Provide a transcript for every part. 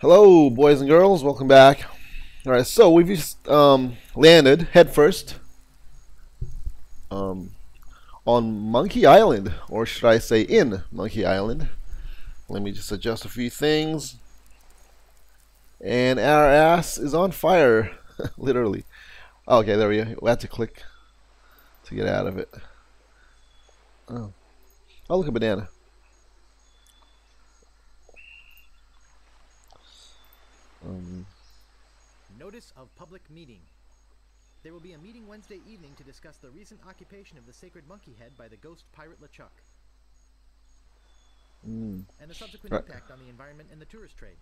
Hello, boys and girls. Welcome back. All right, so we've just um, landed head first um, on Monkey Island, or should I say, in Monkey Island. Let me just adjust a few things. And our ass is on fire, literally. Okay, there we go. We had to click to get out of it. Oh, oh look, a banana. Um, Notice of public meeting. There will be a meeting Wednesday evening to discuss the recent occupation of the sacred monkey head by the ghost pirate LeChuck mm, and the subsequent Right. impact on the environment and the tourist trade.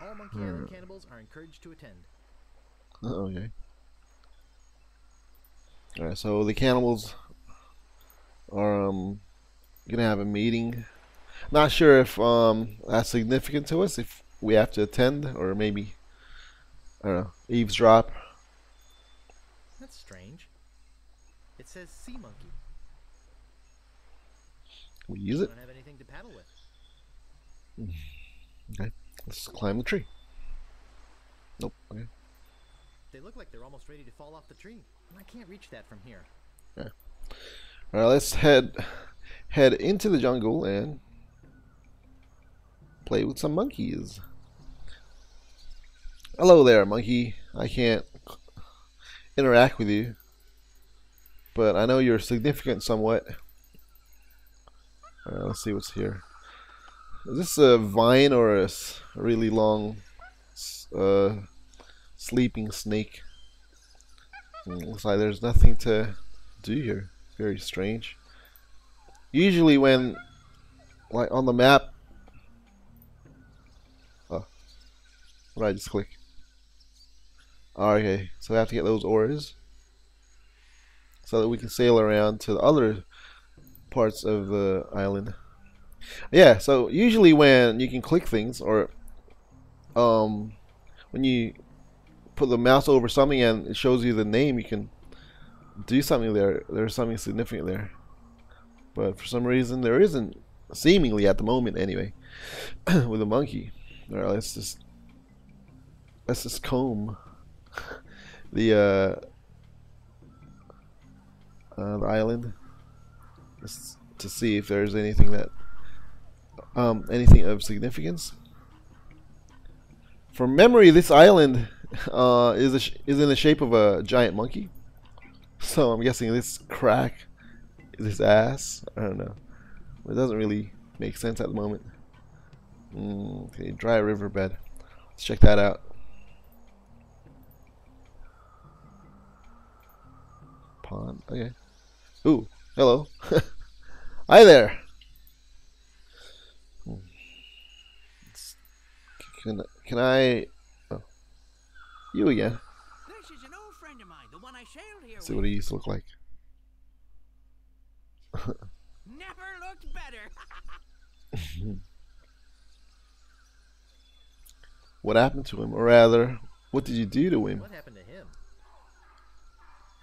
All Monkey Island Hmm. cannibals are encouraged to attend. okay. Alright, so the cannibals are um gonna have a meeting. Not sure if um that's significant to us, if we have to attend or maybe I don't know, eavesdrop. That's strange. It says sea monkey. We use We it. don't have anything to paddle with. Okay. Let's climb the tree. Nope. Okay. They look like they're almost ready to fall off the tree. I can't reach that from here. Yeah. Alright, let's head head into the jungle and play with some monkeys. Hello there, monkey. I can't interact with you, but I know you're significant somewhat. Alright, let's see what's here. Is this a vine or a really long uh, sleeping snake? Mm, Looks like there's nothing to do here. Very strange. Usually when like on the map I just click? Oh, okay, so I have to get those oars so that we can sail around to the other parts of the island. Yeah, so usually when you can click things or um when you put the mouse over something and it shows you the name, you can do something there. There's something significant there. But for some reason, there isn't, seemingly at the moment anyway, with a monkey. Alright, let's just let's comb the uh, uh, the island just to see if there's anything that um, anything of significance. From memory, this island uh, is is in the shape of a giant monkey. So I'm guessing this crack is his ass. I don't know. It doesn't really make sense at the moment. Mm, okay, dry riverbed. Let's check that out. Pond. Okay. Ooh, hello. Hi there. Can can I? Oh, you again. This is an old friend of mine, the one I sailed here see what he used to look like. Never looked better. What happened to him, or rather, what did you do to him? What happened to him?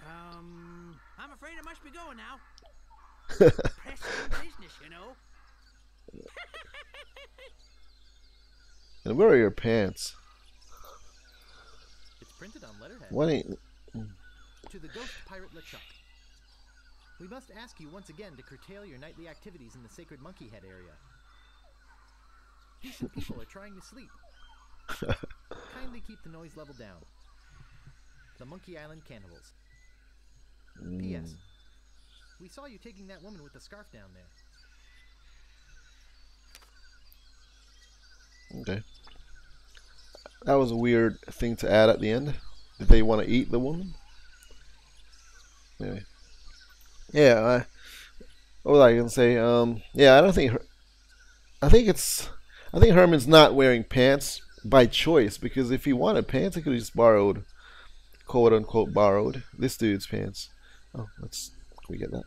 um, I'm afraid I must be going now. Pressing business, you know. and where are your pants? It's printed on letterhead. What ain't? To the ghost pirate LeChuck. We must ask you once again to curtail your nightly activities in the sacred monkey head area. Decent people are trying to sleep. Kindly keep the noise level down. The Monkey Island Cannibals. P.S. Mm. We saw you taking that woman with the scarf down there. Okay. That was a weird thing to add at the end. Did they want to eat the woman? Anyway. Yeah, I, what was I gonna say? Um, yeah, I don't think. Her, I think it's. I think Herman's not wearing pants by choice because if he wanted pants, he could have just borrowed, quote unquote, borrowed this dude's pants. Oh, let's. Can we get that?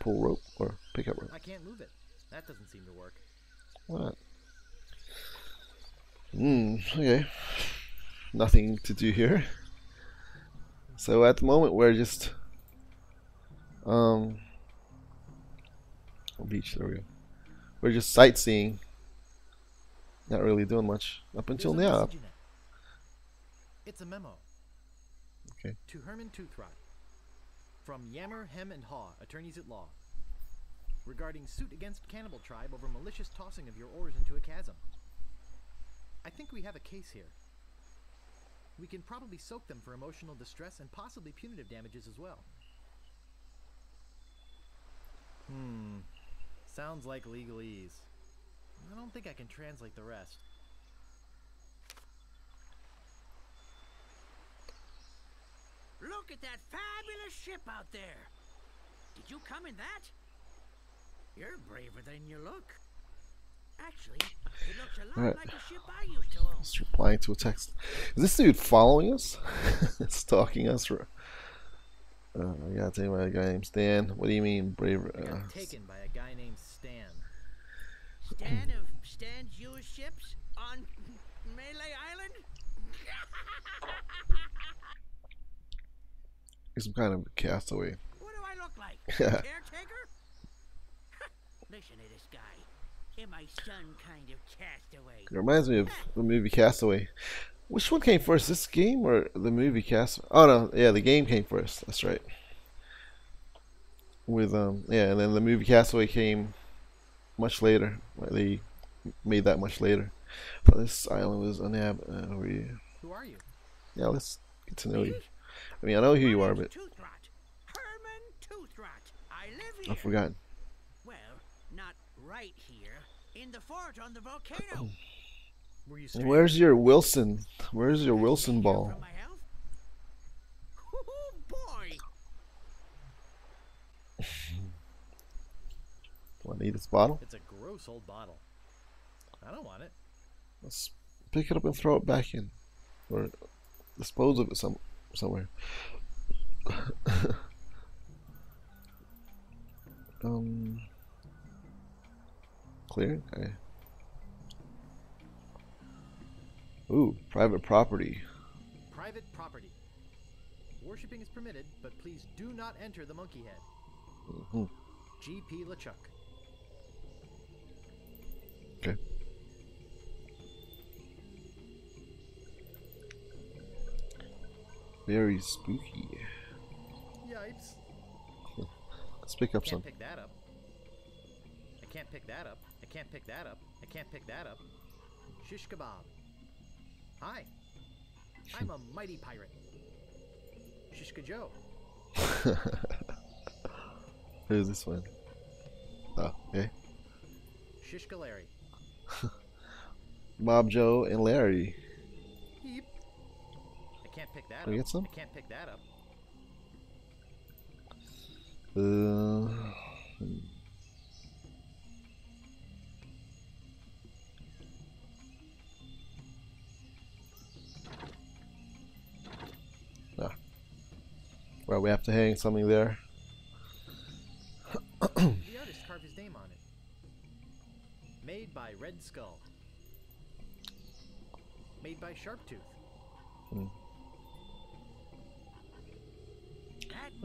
Pull rope or pickup rope? I can't move it. That doesn't seem to work. What? Hmm, okay. Nothing to do here. So at the moment we're just um beach, there we go. We're just sightseeing not really doing much up until now. message in it. It's a memo. Okay. To Herman Toothrot. From Yammer, Hem, and Haw, attorneys at law. Regarding suit against Cannibal Tribe over malicious tossing of your oars into a chasm. I think we have a case here. We can probably soak them for emotional distress and possibly punitive damages as well. Hmm. Sounds like legalese. I don't think I can translate the rest. Look at that fabulous ship out there. Did you come in that? You're braver than you look. Actually, it looks a lot Alright. like a ship I used to own. Just replying to a text. Is this dude following us? Stalking us? Or, uh, I gotta take my guy named Stan. What do you mean, braver? I Uh, got taken by a guy named Stan. Stan of Stan's used ships on Melee Island? He's some kind of castaway. What do I look like? Yeah. Caretaker? Listen to this guy. Am I some kind of castaway? It reminds me of the movie Castaway. Which one came first, this game or the movie Cast? Oh no, yeah, the game came first. That's right. With um, yeah, and then the movie Castaway came much later. Like, They made that much later. But this island was uninhabited. Uh, over here. Who are you? Yeah, let's get to know you. I mean, I know who you are, but Toothrot. Herman Toothrot. I live here. I've forgotten. Well, not right here. In the fort on the volcano. Oh. Were you Where's your Wilson? Where's your Wilson ball? from my health? Oh boy! Do I need this bottle? It's a gross old bottle. I don't want it. Let's pick it up and throw it back in, or dispose of it some somewhere. um, clear. Okay. Ooh, private property. Private property. Worshipping is permitted, but please do not enter the monkey head. Mhm. G.P. LeChuck. Okay. Very spooky. Yipes. Let's pick up some. Can't pick that up. I can't pick that up. I can't pick that up. I can't pick that up. Shish kebab. Hi. I'm a mighty pirate. Shishka Joe. Who's this one? Oh, okay. Shishka Larry. Bob Joe and Larry. Can't pick that Can get some? I can't pick that up. Uh, hmm. ah. Well, we have to hang something there. the artist carved his name on it. Made by Red Skull. Made by Sharptooth. That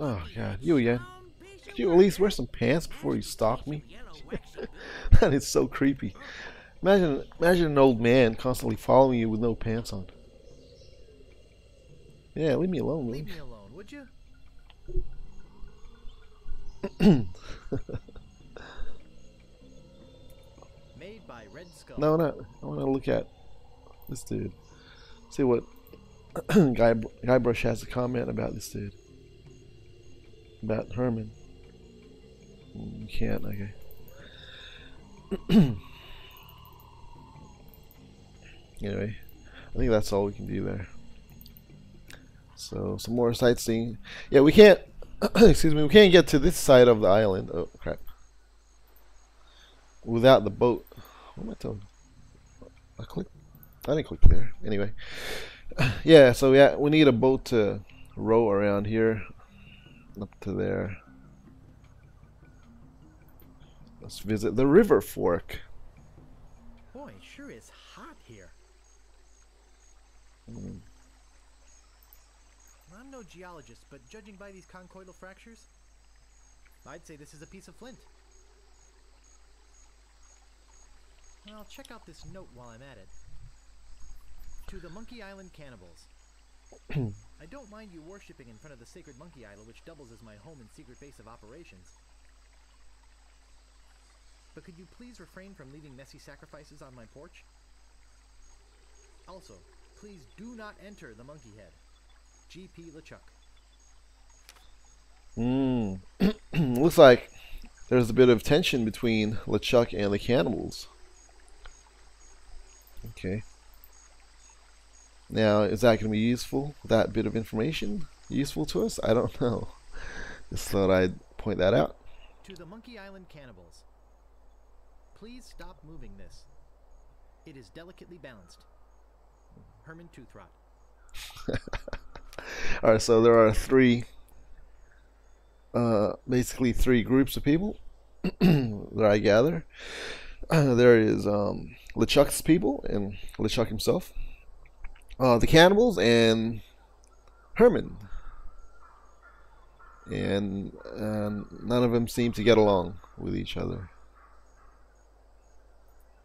Oh, God, you again. some piece of Could you at least wear some pants before you stalk me? of yellow waxy boot. that is so creepy. Imagine, imagine an old man constantly following you with no pants on. Yeah, leave me alone, Leave me alone, would you? Made by Red Skull. No, not. I want to look at this dude. See what Guy Guybrush has to comment about this dude. About Herman. Mm, You can't. Okay. anyway, I think that's all we can do there. So some more sightseeing. Yeah, we can't. excuse me. We can't get to this side of the island. Oh crap! Without the boat. What am I telling? I click. I didn't click there. Anyway, yeah. So yeah, we need a boat to row around here, up to there. Let's visit the river fork. Boy, it sure is hot here. Mm. I'm no geologist, but judging by these conchoidal fractures, I'd say this is a piece of flint. I'll check out this note while I'm at it. To the Monkey Island cannibals. I don't mind you worshipping in front of the sacred monkey idol, which doubles as my home and secret base of operations. But could you please refrain from leaving messy sacrifices on my porch? Also, please do not enter the monkey head. G.P. LeChuck. Hmm. Looks like there's a bit of tension between LeChuck and the cannibals. Okay. Now, is that going to be useful? That bit of information useful to us? I don't know. Just thought I'd point that out. To the Monkey Island cannibals. Please stop moving this. It is delicately balanced. Herman Toothrot. All right, so there are three, uh, basically three groups of people that I gather. there is um, LeChuck's people and LeChuck himself, uh, the cannibals, and Herman. And uh, none of them seem to get along with each other.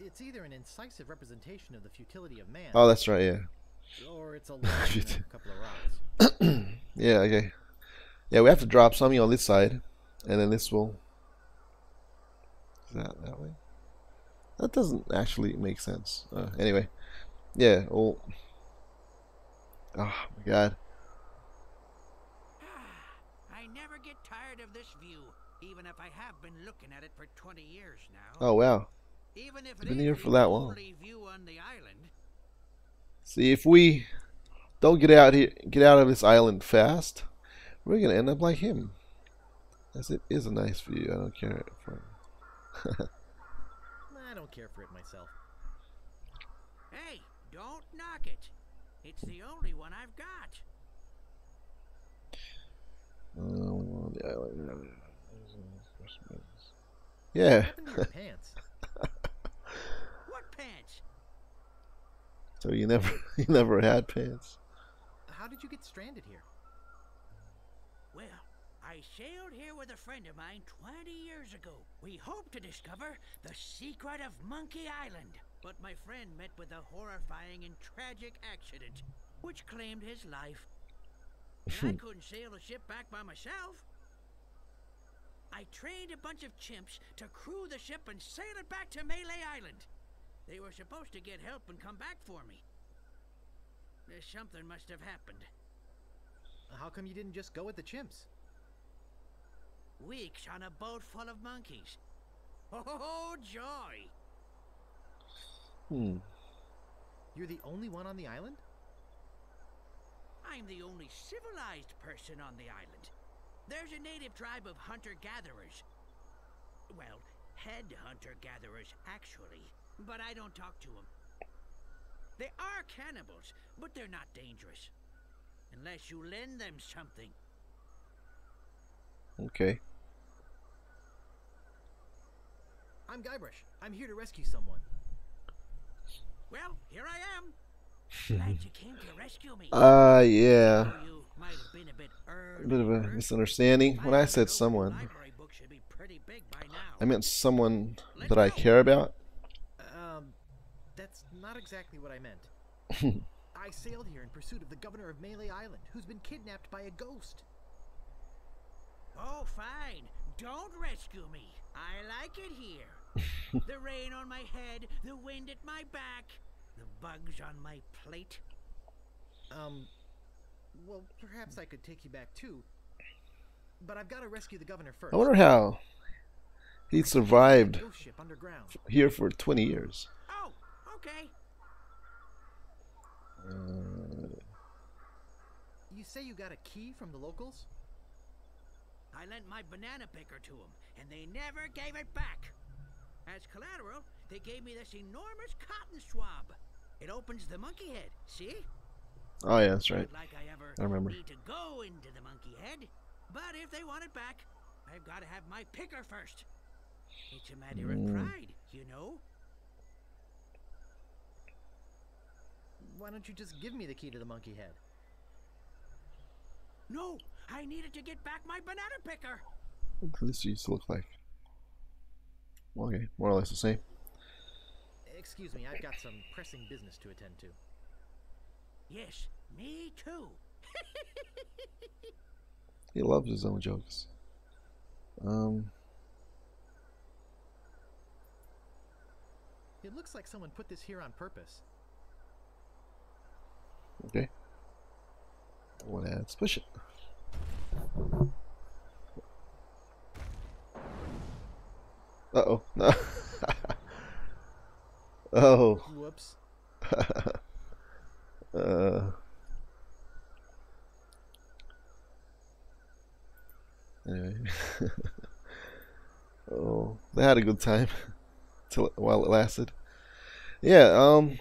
It's either an incisive representation of the futility of man, Oh, that's right, yeah. or it's a a couple of rocks. Yeah, okay. Yeah, we have to drop something on this side, and then this will. Is that that way? That doesn't actually make sense. Uh, anyway, yeah. Oh, oh my god. Ah, I never get tired of this view, even if I have been looking at it for 20 years now. Oh wow. even if it's it been here for that long. view on the island. See, if we don't get out here, get out of this island fast, we're gonna end up like him. As it is a nice view. I don't care for. I don't care for it myself. Hey, don't knock it. It's the only one I've got. What Yeah. your pants? What pants? So you never, you never had pants. How did you get stranded here? Well, I sailed here with a friend of mine 20 years ago. We hoped to discover the secret of Monkey Island, but my friend met with a horrifying and tragic accident, which claimed his life. And I hmm. couldn't sail the ship back by myself. I trained a bunch of chimps to crew the ship and sail it back to Melee Island. They were supposed to get help and come back for me. There's something must have happened. How come you didn't just go with the chimps? Weeks on a boat full of monkeys. Oh, joy! Hmm. You're the only one on the island? I'm the only civilized person on the island. There's a native tribe of hunter-gatherers. Well, head hunter-gatherers, actually. But I don't talk to them. They are cannibals, but they're not dangerous. Unless you lend them something. Okay. I'm Guybrush. I'm here to rescue someone. Well, here I am. Glad you came to rescue me. Uh, yeah. You might have been a bit A bit of a misunderstanding. When I said someone, Library book should be pretty big by now. I meant someone that I care about. Um, that's not exactly what I meant. I sailed here in pursuit of the governor of Melee Island, who's been kidnapped by a ghost. Oh, fine. Don't rescue me. I like it here. the rain on my head, the wind at my back, the bugs on my plate. Um, well, perhaps I could take you back too. But I've got to rescue the governor first. I wonder how he survived ship underground. here for 20 years. Oh, okay. Uh, You say you got a key from the locals? I lent my banana picker to them, and they never gave it back. As collateral, they gave me this enormous cotton swab. It opens the monkey head, see? oh, yeah, that's right. Like I ever I remember. need to go into the monkey head. But if they want it back, I've got to have my picker first. It's a matter of Mm. pride, you know? Why don't you just give me the key to the monkey head? No, I needed to get back my banana picker. What does this used to look like? Okay, more or less the same. Excuse me, I've got some pressing business to attend to. Yes, me too. He loves his own jokes. Um, It looks like someone put this here on purpose. okay. One ads. Push it. Uh oh. No. oh. Whoops. Uh. Anyway. oh, they had a good time till while it lasted. Yeah. Um.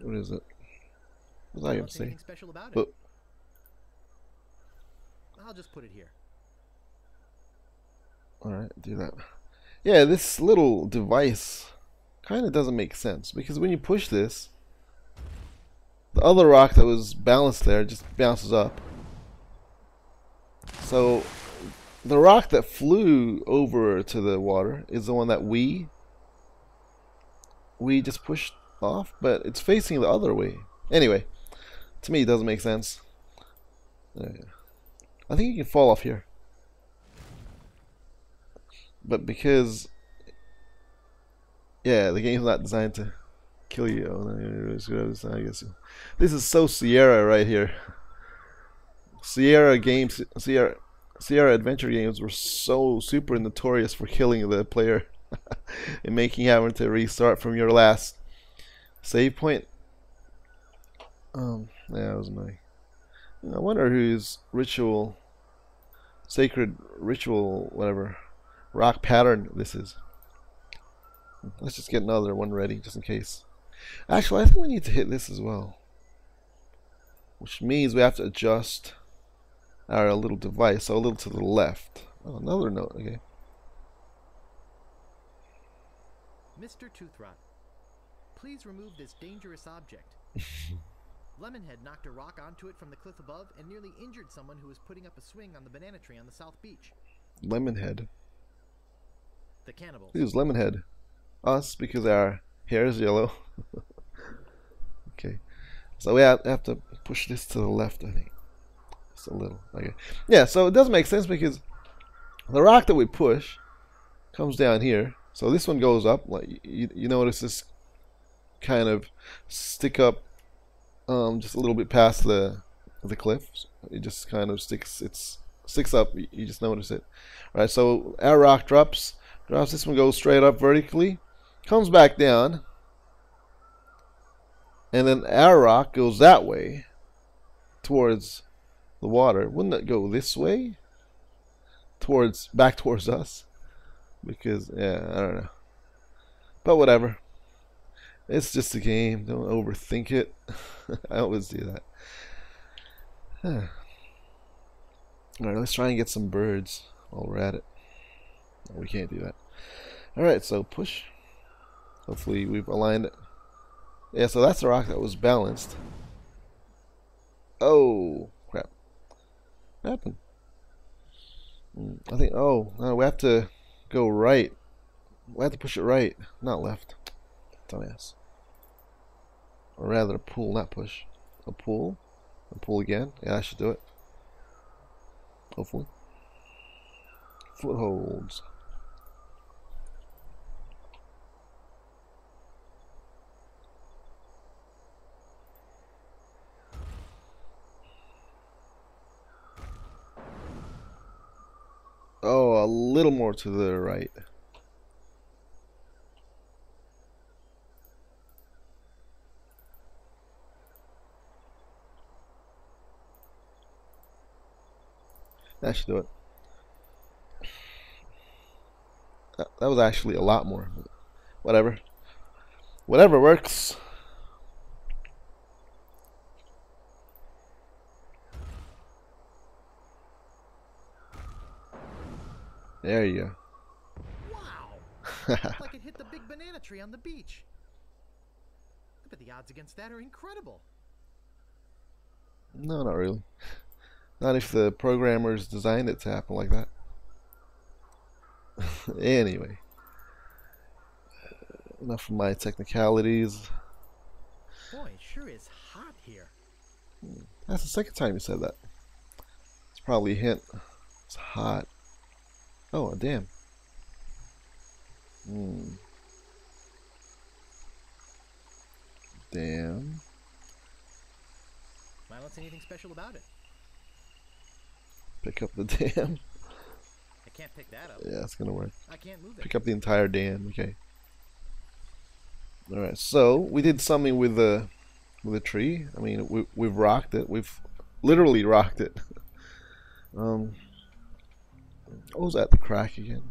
What is it? What was I gonna say? special about it. But I'll just put it here. all right, do that. Yeah, this little device kind of doesn't make sense because when you push this, the other rock that was balanced there just bounces up. So the rock that flew over to the water is the one that we we just pushed off, but it's facing the other way. Anyway, to me it doesn't make sense. I think you can fall off here. But because yeah, the game's not designed to kill you. Oh, no, I guess. This is so Sierra right here. Sierra games, Sierra, Sierra adventure games were so super notorious for killing the player and making having to restart from your last save point. Um, yeah, that was my. I wonder whose ritual, sacred ritual, whatever, rock pattern this is. Let's just get another one ready just in case. Actually, I think we need to hit this as well. Which means we have to adjust our little device so a little to the left. Oh, another note, okay. Mr. Toothrot, please remove this dangerous object. Lemonhead knocked a rock onto it from the cliff above and nearly injured someone who was putting up a swing on the banana tree on the south beach. Lemonhead. The cannibals. Who's Lemonhead? Us, because our hair is yellow. okay. So we have, to push this to the left, I think. Just a little. Okay. Yeah, so it does make sense because the rock that we push comes down here. So this one goes up. Like you, you notice this kind of stick up um, just a little bit past the the cliff. It just kind of sticks. It's sticks up. You you just notice it. All right. So our rock drops. Drops. This one goes straight up vertically. Comes back down. And then our rock goes that way towards the water. Wouldn't it go this way? Towards back towards us? Because yeah, I don't know. But whatever. It's just a game. Don't overthink it. I always do that. Alright, let's try and get some birds while we're at it. No, we can't do that. Alright, so push. Hopefully we've aligned it. Yeah, so that's the rock that was balanced. Oh, crap. What happened? Hmm, I think, oh, no, we have to go right. We have to push it right, not left. Dumbass. Or rather, pull, not push. A pull. A pull again. Yeah, I should do it. Hopefully. Footholds. Oh, a little more to the right. That should do it. That, that was actually a lot more. Whatever. Whatever works. There you go. Wow! like it hit the big banana tree on the beach. But the odds against that are incredible. no, not really. Not if the programmers designed it to happen like that. anyway. enough of my technicalities. Boy, it sure is hot here. That's the second time you said that. It's probably a hint. It's hot. Oh, damn. Hmm. Damn. Don't see anything special about it. Pick up the dam. I can't pick that up. Yeah, it's gonna work. I can't move it. Pick up the entire dam. Okay. All right. So we did something with the with the tree. I mean, we we've rocked it. We've literally rocked it. um. What was that? The crack again?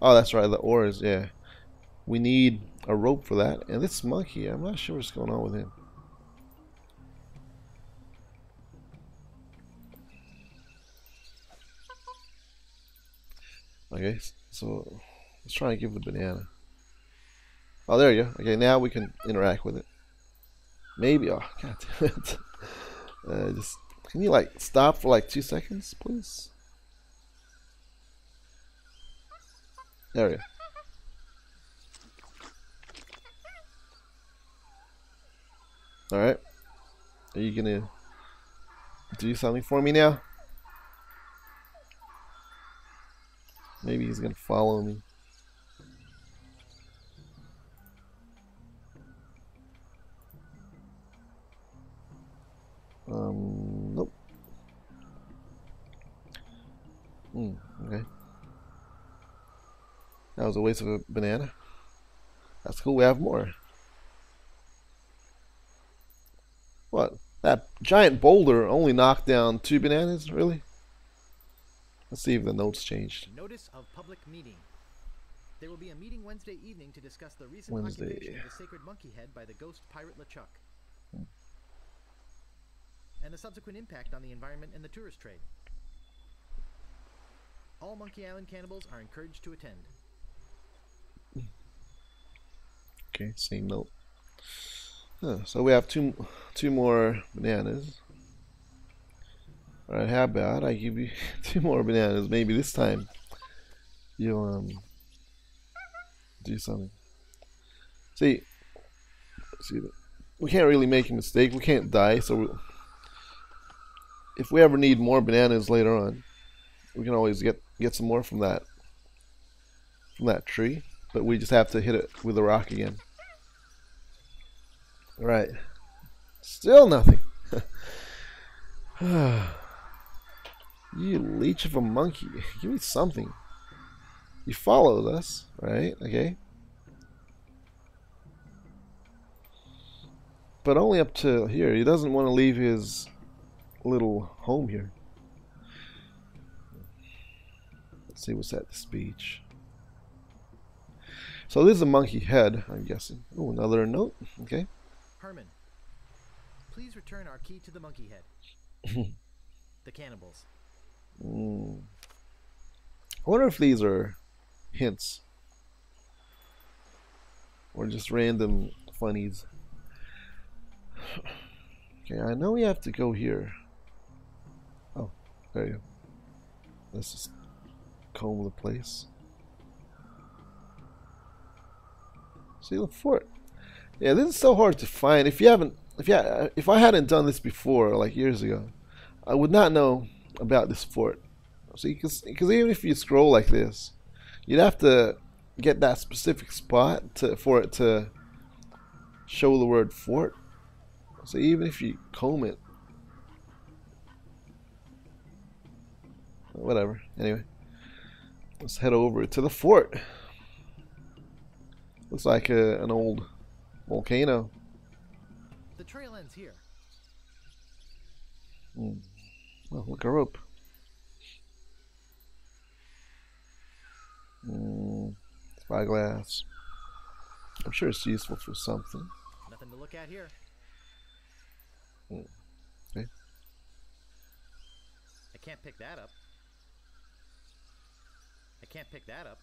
Oh, that's right. The oars. Yeah. We need a rope for that. And this monkey, I'm not sure what's going on with him. Okay, so let's try and give the banana. Oh, there you go. Okay, now we can interact with it. Maybe. Oh, god damn it. Uh, just can you like stop for like two seconds, please? There we go. Alright. Are you gonna do something for me now? Maybe he's gonna follow me. Um, Hmm, okay. That was a waste of a banana. That's cool, we have more. What? That giant boulder only knocked down two bananas? Really? Let's see if the notes changed. Notice of public meeting. There will be a meeting Wednesday evening to discuss the recent Wednesday. occupation of the sacred monkey head by the ghost pirate LeChuck. And the subsequent impact on the environment and the tourist trade. All Monkey Island cannibals are encouraged to attend. Okay, same note. Huh, so we have two two more bananas. Alright, how about I give you two more bananas? Maybe this time you'll um do something. See, see, we can't really make a mistake. We can't die. So we, if we ever need more bananas later on, we can always get get some more from that from that tree. But we just have to hit it with a rock again. Right. Still nothing. you leech of a monkey. Give me something. You followed us, right? Okay. But only up to here. He doesn't want to leave his little home here. Let's see what's at the speech. So this is a monkey head, I'm guessing. Oh, another note. Okay. Herman, please return our key to the monkey head. the cannibals. Mm. I wonder if these are hints or just random funnies. Okay, I know we have to go here. Oh, there you go. Let's just comb the place. See the fort. Yeah, this is so hard to find. If you haven't, if you, if I hadn't done this before, like years ago, I would not know about this fort. See, because even if you scroll like this, you'd have to get that specific spot to for it to show the word fort. So even if you comb it, whatever. Anyway, let's head over to the fort. Looks like a, an old volcano. The trail ends here. Hmm. Well, look a rope. Mm, spyglass. I'm sure it's useful for something. Nothing to look at here. Okay. I can't pick that up. I can't pick that up.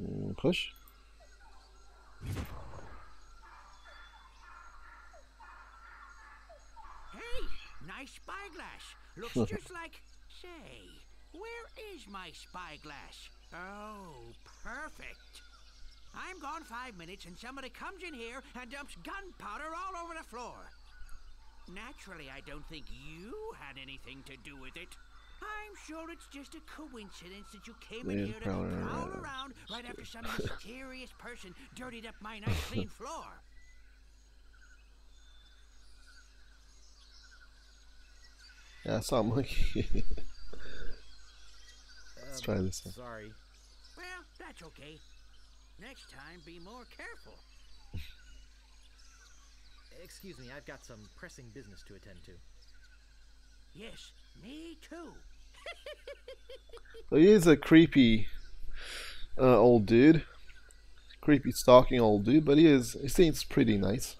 Mm, push. Hey, nice spyglass. Looks just like. Say, where is my spyglass? Oh, perfect. I'm gone five minutes and somebody comes in here and dumps gunpowder all over the floor. Naturally, I don't think you had anything to do with it. I'm sure it's just a coincidence that you came in here to probably prowl right. around right after some mysterious person dirtied up my nice clean floor. Yeah, I saw a monkey. Let's Um, try this one. Sorry. Well, that's okay. Next time, be more careful. Excuse me, I've got some pressing business to attend to. Yes, me too. He is a creepy uh, old dude. Creepy stalking old dude, but he is he seems pretty nice.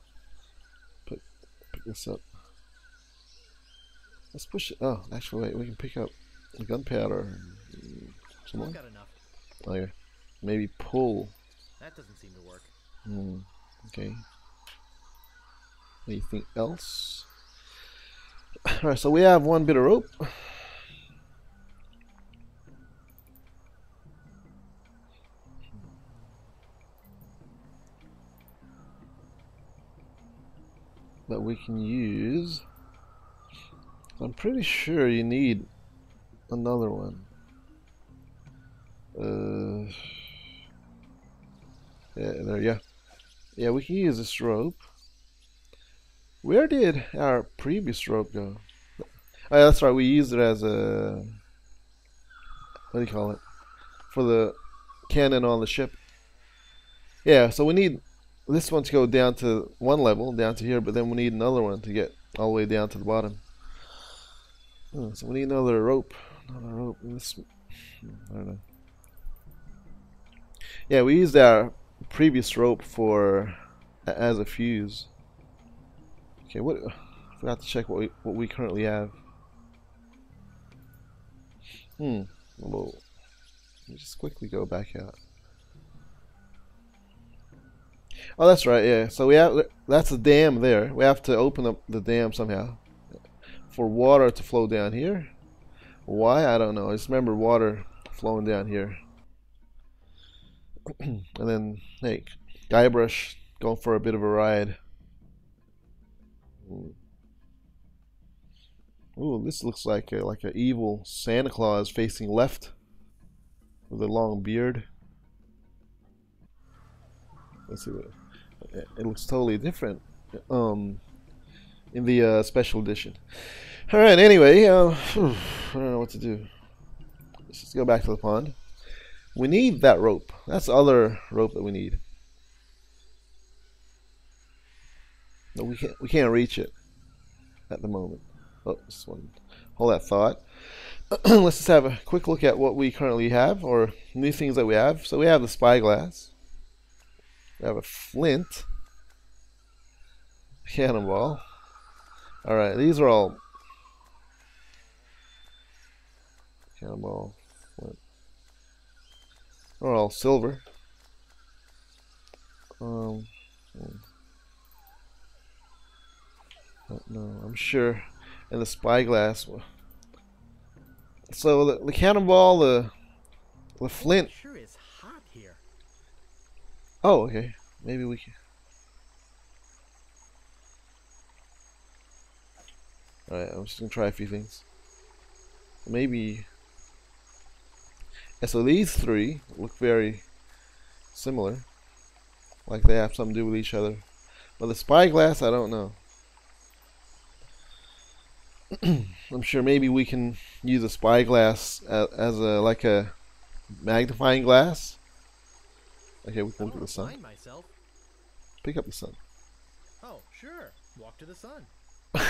Put pick this up. Let's push it. Oh, actually, wait. We can pick up the gunpowder. Some more. I've got enough. Okay. Maybe pull. That doesn't seem to work. Hmm. Okay. Anything else? Alright, so we have one bit of rope. That we can use. I'm pretty sure you need another one. Uh, yeah, there, yeah. Yeah, we can use this rope. Where did our previous rope go? Oh, that's right. We used it as a what do you call it for the cannon on the ship. Yeah, so we need this one to go down to one level, down to here, but then we need another one to get all the way down to the bottom. Oh, so we need another rope. Another rope. This, I don't know. Yeah, we used our previous rope for as a fuse. Okay, what? I forgot to check what we what we currently have. Hmm. Well, let me just quickly go back out. Oh, that's right. Yeah. So we have that's the dam there. We have to open up the dam somehow for water to flow down here. Why? I don't know. I just remember water flowing down here. and then, hey, Guybrush going for a bit of a ride. Ooh, this looks like a, like an evil Santa Claus facing left with a long beard. Let's see what it, looks totally different. Um, in the uh, special edition. All right. Anyway, uh, I don't know what to do. Let's just go back to the pond. We need that rope. That's the other rope that we need. No, we can't. We can't reach it at the moment. Oh, this one. Hold that thought. Let's just have a quick look at what we currently have, or new things that we have. So we have the spyglass. We have a flint. Cannonball. All right, these are all cannonball. Flint. They're all silver. Um. hmm. Know. I'm sure. And the spyglass. So the, the cannonball, the the flint. It sure is hot here. Oh, okay. Maybe we can. Alright, I'm just gonna try a few things. Maybe. Yeah, so these three look very similar. Like they have something to do with each other. But the spyglass, I don't know. I'm sure maybe we can use a spyglass as, as a like a magnifying glass. Okay, we can look at the sun. myself. Pick up the sun. Oh, sure. Walk to the sun.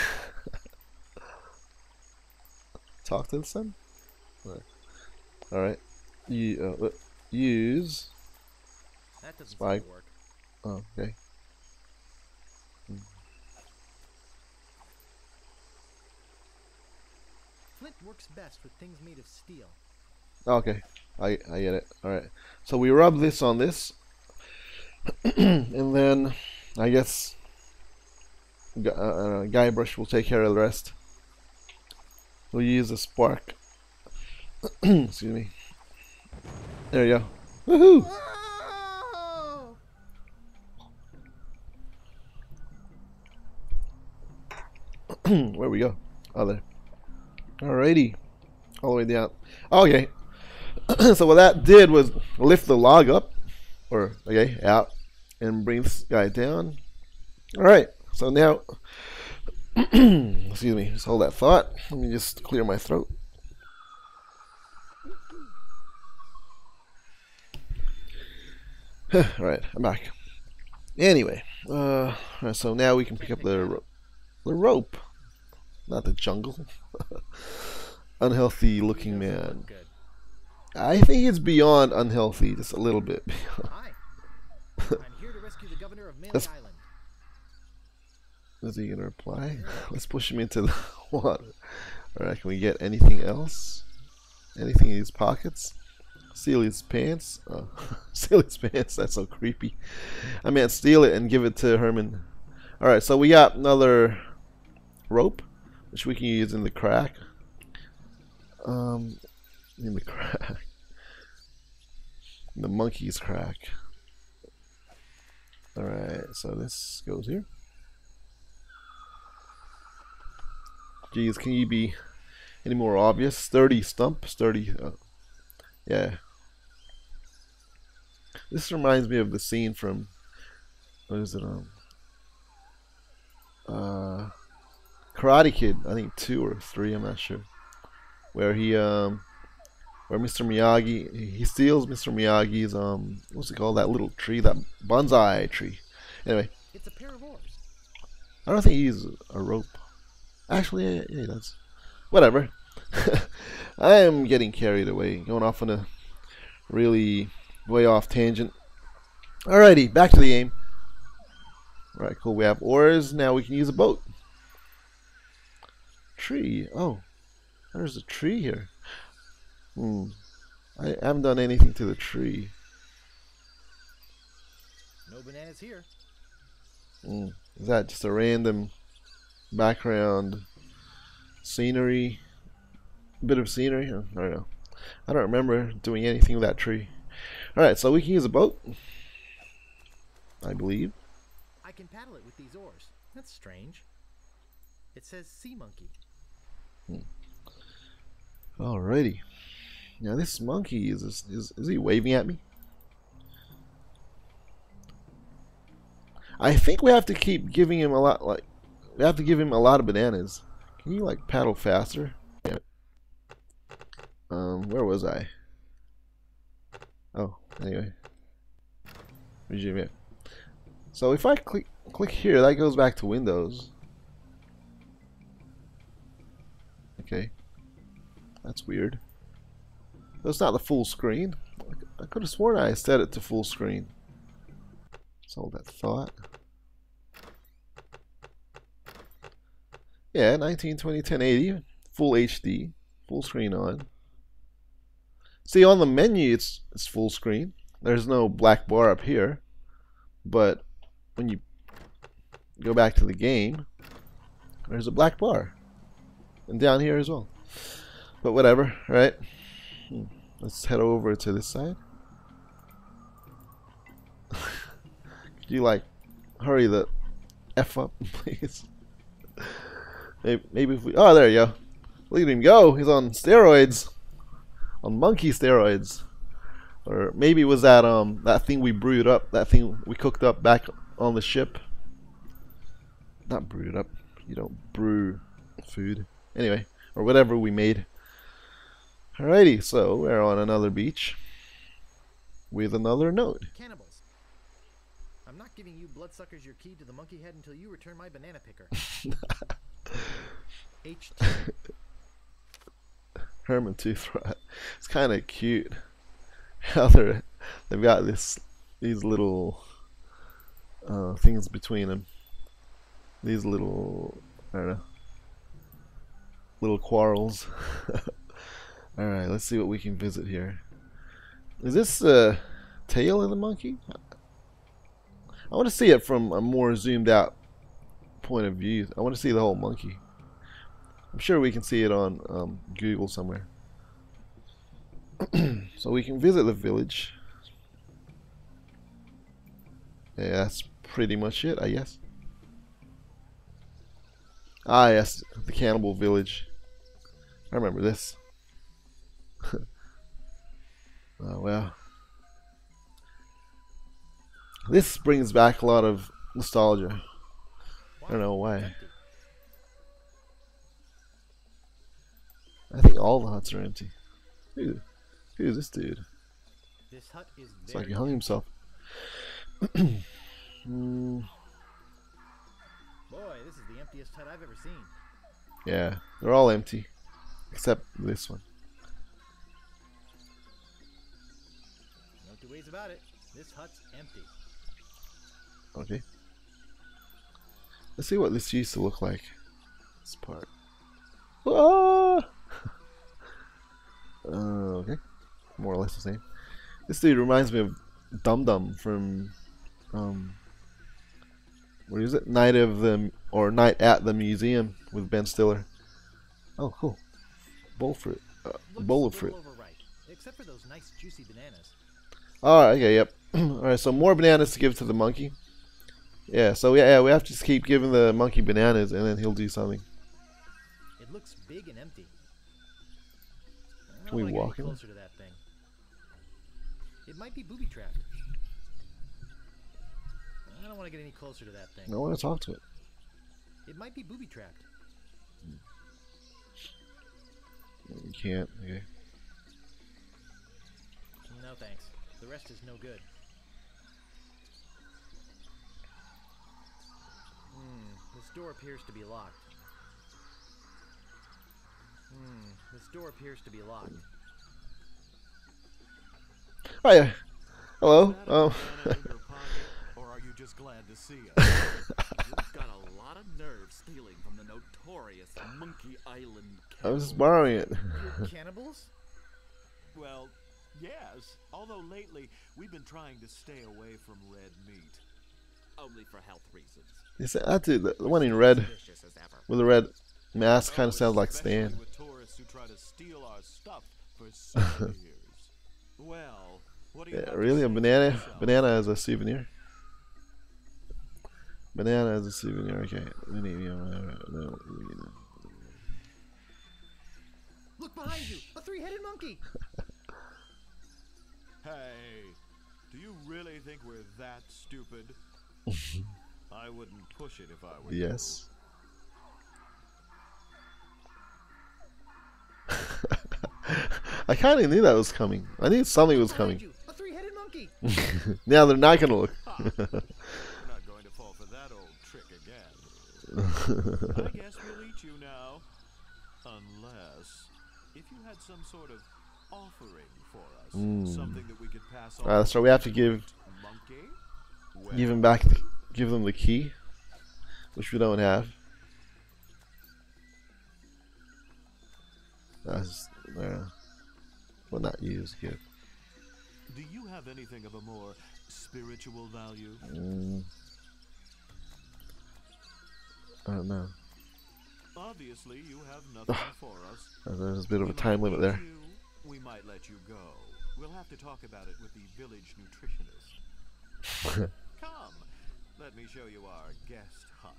Talk to the sun. All right. You uh, use. That doesn't Spy- work. Oh, okay. Flint works best with things made of steel. Okay, I I get it. All right. So we rub this on this, and then I guess Gu- uh, uh, Guybrush will take care of the rest. We'll use a spark. Excuse me. There you go. Woohoo! Where we go? Oh, there. Alrighty. All the way down. Okay. so what that did was lift the log up, or, okay, out, and bring this guy down. Alright. So now, excuse me, just hold that thought. Let me just clear my throat. Alright, I'm back. Anyway, uh, alright, so now we can pick up the, ro- the rope. Not the jungle. Unhealthy looking man. I think it's beyond unhealthy, just a little bit. Hi. I'm here to rescue the governor of Melee Island. Is he gonna reply? Let's push him into the water. Alright, can we get anything else? Anything in his pockets? Steal his pants? Oh, steal his pants, that's so creepy. I mean, steal it and give it to Herman. Alright, so we got another rope, which we can use in the crack. Um, in the crack. the monkey's crack. Alright, so this goes here. Geez, can you be any more obvious? Sturdy stump, sturdy. Uh, yeah. This reminds me of the scene from what is it? Um, uh, Karate Kid. I think two or three. I'm not sure. Where he um, where Mr. Miyagi he steals Mr. Miyagi's um, what's it called? That little tree, that bonsai tree. Anyway, It's a pair of oars. I don't think he uses a rope. Actually, yeah, yeah, he does. Whatever. I am getting carried away, going off on a really way off tangent. Alrighty, back to the game. Alright, cool. We have oars. Now we can use a boat. Tree. Oh, there's a tree here. Hmm. I haven't done anything to the tree. No bananas here. Mm. Is that just a random background scenery? Bit of scenery? I don't know. I don't remember doing anything with that tree. Alright, so we can use a boat. I believe. I can paddle it with these oars. That's strange. It says sea monkey. Alrighty. Now this monkey is is is he waving at me? I think we have to keep giving him a lot like we have to give him a lot of bananas. Can you like paddle faster? Um, where was I? Oh, anyway. Resume. So if I click click here, that goes back to Windows. Okay. That's weird. That's not the full screen. I could have sworn I set it to full screen. So that thought. Yeah, 1920 1080, full HD, full screen on. See on the menu it's it's full screen. There's no black bar up here. But when you go back to the game, there's a black bar. And down here as well. But whatever, right? Hmm. Let's head over to this side. Could you like hurry the F up, please? Maybe, if we. Oh, there you go. Look at him go. He's on steroids. On monkey steroids. Or maybe it was that um that thing we brewed up, that thing we cooked up back on the ship. Not brewed up. You don't brew food. Anyway, or whatever we made. Alrighty, so we're on another beach with another note. Cannibals. I'm not giving you bloodsuckers your key to the monkey head until you return my banana picker. HT. Herman Toothrot. It's kind of cute how they're they've got this these little uh, things between them. These little I don't know little quarrels. All right, let's see what we can visit here. Is this the tail of the monkey? I want to see it from a more zoomed out point of view. I want to see the whole monkey. I'm sure we can see it on um, Google somewhere. so we can visit the village. Yeah, that's pretty much it, I guess. Ah, yes, the cannibal village. I remember this. oh, well. This brings back a lot of nostalgia. I don't know why. I think all the huts are empty. Who, who's this dude? This hut is It's like he hung himself. Hmm, Boy, this is the emptiest hut I've ever seen. yeah, they're all empty. Except this one. About it. This hut's empty. Okay. Let's see what this used to look like. This part. Ah! uh, okay. More or less the same. This dude reminds me of Dum Dum from um what is it? Night of the or Night at the Museum with Ben Stiller. Oh, cool. Bowl fruit. Uh, bowl of fruit. except for those nice juicy bananas. Alright, okay, yep. Alright, so more bananas to give to the monkey. Yeah, so yeah, yeah, we have to just keep giving the monkey bananas and then he'll do something. It looks big and empty. Can we walk in closer to that thing. It might be booby trapped. I don't want to get any closer to that thing. I want to talk to it. It might be booby trapped. You can't. Okay. No thanks. The rest is no good. Hmm, this door appears to be locked. Hmm, this door appears to be locked. Oh yeah. Hello. Is that a Oh. banana in your pocket, or are you just glad to see us? You've got a lot of nerve stealing from the notorious Monkey Island I was borrowing it. Cannibals? well, yes. Although lately we've been trying to stay away from red meat. Only for health reasons. Is that, that dude, the, the one in red Vicious as ever. with the red mask, kind Oh, of sounds like Stan. With tourists who try to steal our stuff for souvenirs. well, what do you Yeah, really, a banana, banana as a souvenir. Banana as a souvenir. Okay. We need, you know, uh, no, we need Look behind you! A three-headed monkey! Hey, do you really think we're that stupid? I wouldn't push it if I were. Yes. I kind of knew that was coming. I knew something was coming. you! A three-headed monkey! now they're not gonna look. We're not going to fall for that old trick again. I guess we'll eat you now. Unless, if you had some sort of offering for us, Mm. something that we could pass on. Uh, that's. We have to give give him back, the, give them the key, which we don't have. That's uh, well, not use. Give. Do you have anything of a more spiritual value? Mm. I don't know. Obviously, you have nothing for us. There's a bit of a time limit there. we might let you go. We'll have to talk about it with the village nutritionist. Come, let me show you our guest hut.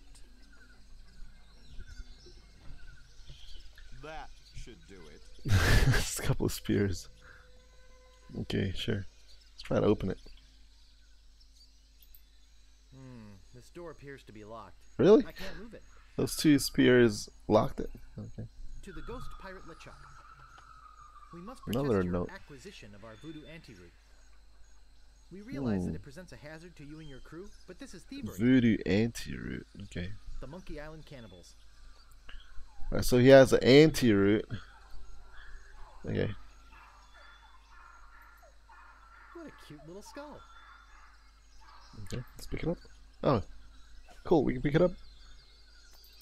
That should do it. Just a couple of spears. Okay, sure. Let's try to open it. Hmm, this door appears to be locked. Really? I can't move it. Those two spears locked it. Okay. To the ghost pirate LeChuck. We must Another protest your note. acquisition of our voodoo antiroot. We realize Hmm. that it presents a hazard to you and your crew, but this is thievery. Voodoo anti-root. Okay. the Monkey Island cannibals. Alright, so he has an anti-root. Okay. What a cute little skull. Okay, let's pick it up. Oh, cool. We can pick it up.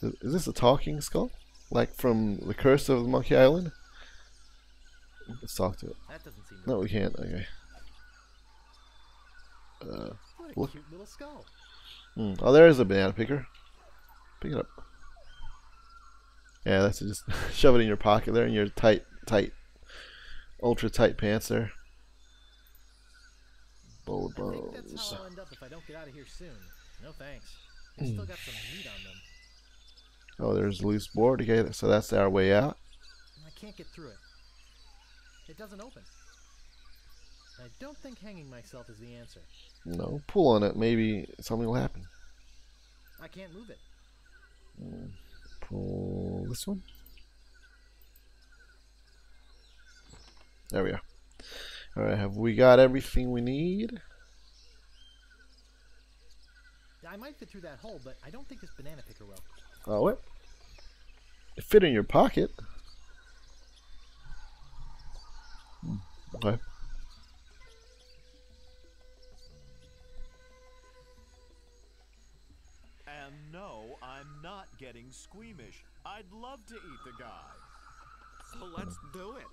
Is, is this a talking skull? Like from the Curse of Monkey Island? Let's talk to it. That doesn't seem No, we can't. Okay. Uh, What a look. cute little skull. hmm. Oh, there is a banana picker. Pick it up. Yeah, that's. Just shove it in your pocket there in your tight, tight ultra tight pants there. Bullet I think that's how I'll end up if I don't get out of here soon. No thanks. They still got some meat on them. Oh, there's a loose board. Okay, so that's our way out. I can't get through it. It doesn't open. I don't think hanging myself is the answer. No, pull on it. Maybe something will happen. I can't move it. Pull this one. There we are. All right, have we got everything we need? I might fit through that hole, but I don't think this banana picker will. Oh, what? It fit in your pocket. Okay. And no, I'm not getting squeamish. I'd love to eat the guy. So let's do it.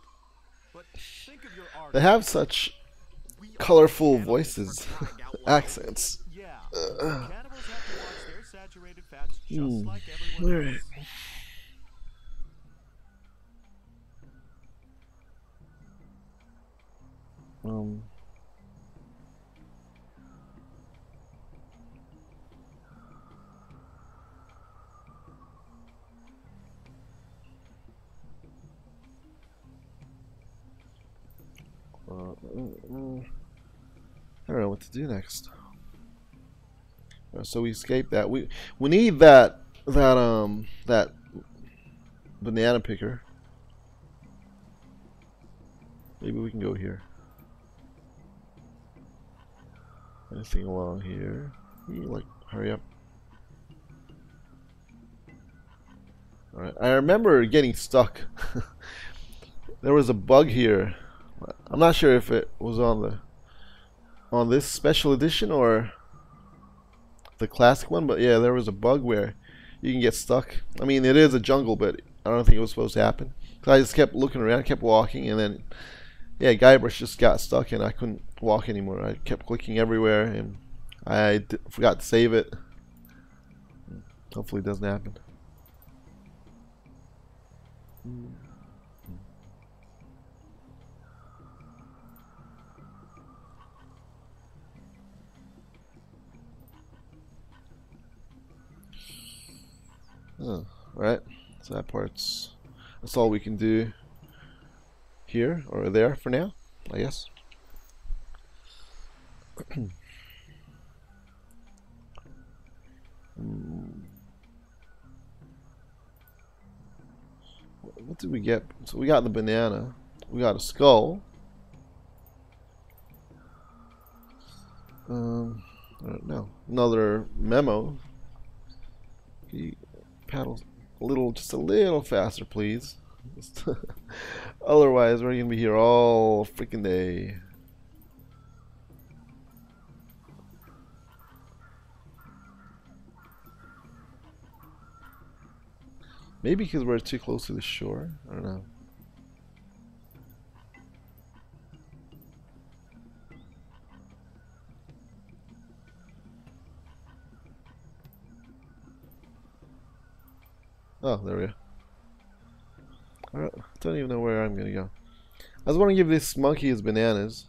But think of your art. They have such colorful voices, for crying out loud. accents. Yeah. Cannibals have to watch their saturated fats just Hmm. like everyone else. Um. Uh. I don't know what to do next. So we escape that. We we need that that um that banana picker. Maybe we can go here. Anything along here? You, like, hurry up. Alright, I remember getting stuck. there was a bug here. I'm not sure if it was on the on this special edition or the classic one, but yeah, there was a bug where you can get stuck. I mean, it is a jungle, but I don't think it was supposed to happen. So I just kept looking around, kept walking, and then yeah, Guybrush just got stuck and I couldn't walk anymore. I kept clicking everywhere and I forgot to save it. Hopefully it doesn't happen. Oh, right. So that part's that's all we can do here or there for now, I guess. What did we get? So we got the banana. We got a skull. Um, I don't know. Another memo. Can you paddle a little, just a little faster, please? Otherwise, we're gonna be here all freaking day. Maybe because we're too close to the shore. I don't know. Oh, there we go. I don't even know where I'm gonna go. I just want to give this monkey his bananas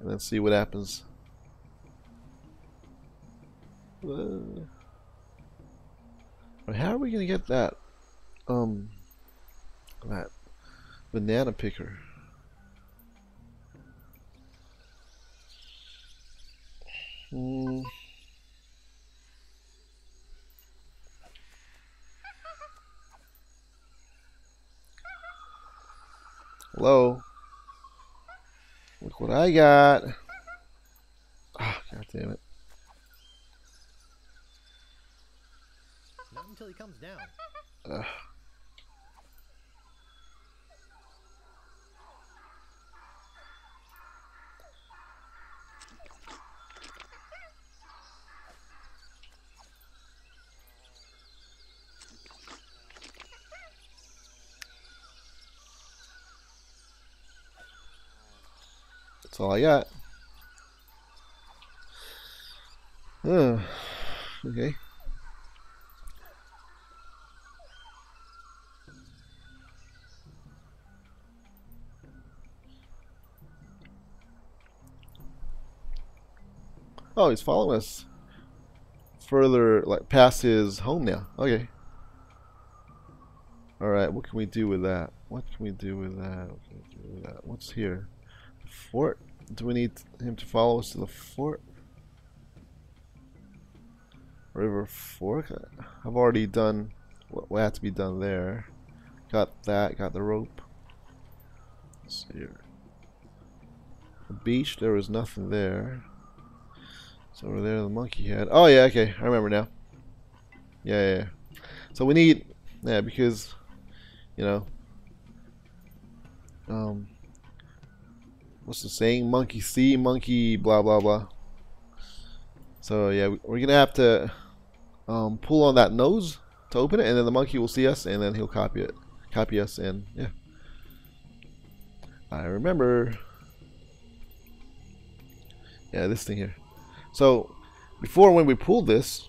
and then see what happens. Uh, how are we gonna get that um that banana picker? Hmm. Hello. Look what I got. Ah, god damn it. Not until he comes down. Ugh. That's all I got. Oh, okay. Oh, he's following us further, like past his home now. Okay. All right, what can we do with that? What can we do with that? What do do with that? What's here? Fort. Do we need him to follow us to the fort? River Fork. I've already done what, had to be done there. Got that. Got the rope. Let's see here. The beach. There was nothing there. So over there, the monkey head. Oh yeah, okay, I remember now. Yeah, yeah. yeah. So we need, yeah, because, you know, um, what's the saying? Monkey see, monkey blah blah blah. So yeah, we're gonna have to um, pull on that nose to open it, and then the monkey will see us, and then he'll copy it, copy us, and yeah. I remember. Yeah, this thing here. So before when we pulled this,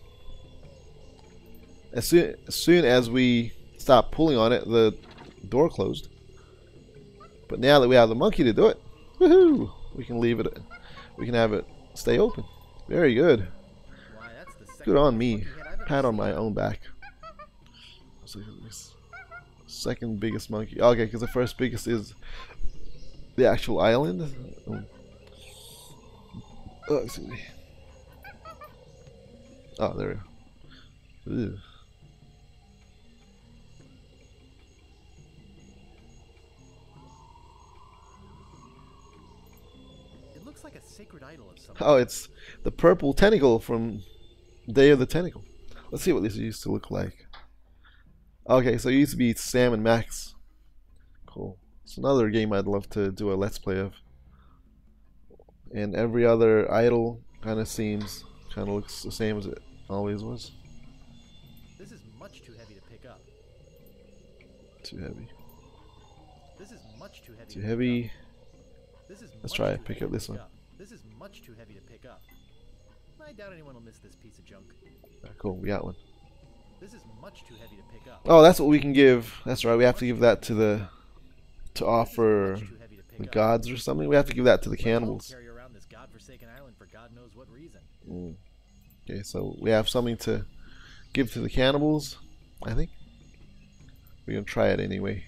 as soon as, soon as we stopped pulling on it, the door closed. But now that we have the monkey to do it, woohoo! We can leave it. We can have it stay open. Very good. Good on me. Pat on my own back. Second biggest monkey. Okay, because the first biggest is the actual island. Um, Oh, excuse me. Oh, there we go. Ew. Oh, it's the purple tentacle from Day of the Tentacle. Let's see what this used to look like. Okay, so it used to be Sam and Max. Cool. It's another game I'd love to do a let's play of. And every other idol kind of seems, kind of looks the same as it always was. This is much too heavy to pick up. Too heavy. This is much too heavy. Too to pick heavy. up. This is Let's try. Pick up this one. up. This is much too heavy to pick up. I doubt anyone will miss this piece of junk. Ah, cool, we got one. This is much too heavy to pick up. Oh, that's what we can give. That's right. We have to give that to the to offer much too heavy to the gods or something. We have to give that to the But we won't cannibals. Carry around this godforsaken island for God knows what reason. Mm. Okay, so we have something to give to the cannibals, I think. We're gonna try it anyway.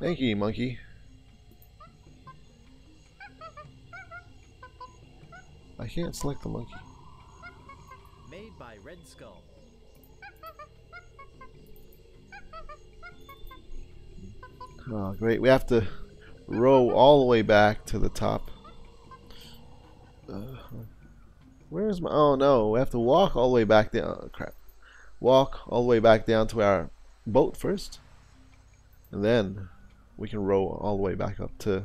Thank you, monkey. I can't select the monkey. Made by Red Skull. Oh, great. We have to row all the way back to the top. Uh, where's my... Oh, no. We have to walk all the way back down. Oh, crap. Walk all the way back down to our boat first. And then we can row all the way back up to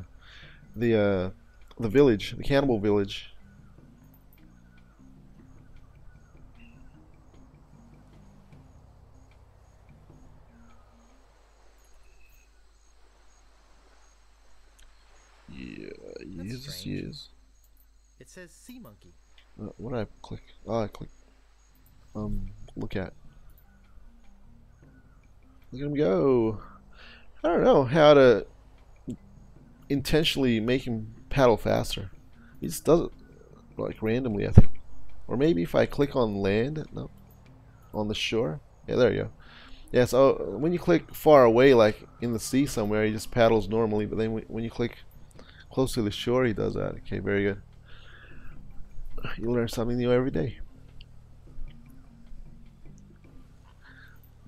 the, uh, the village. The cannibal village. That's yes, strange. It says sea monkey. Uh, what did I click? Oh, I click. Um, look at. Look at him go. I don't know how to intentionally make him paddle faster. He just does it like randomly, I think. Or maybe if I click on land, no, on the shore. Yeah, there you go. Yeah, so when you click far away, like in the sea somewhere, he just paddles normally. But then when you click close to the shore, he does that. Okay, very good. You learn something new every day.